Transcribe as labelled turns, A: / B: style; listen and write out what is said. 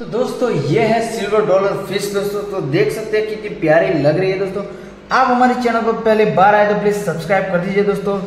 A: तो दोस्तों, ये है सिल्वर डॉलर फ़िश दोस्तों तो देख सकते हैं कितनी प्यारी लग रही है दोस्तों। आप हमारे चैनल पर पहले बार आए तो प्लीज़ सब्सक्राइब कर दीजिए दोस्तों।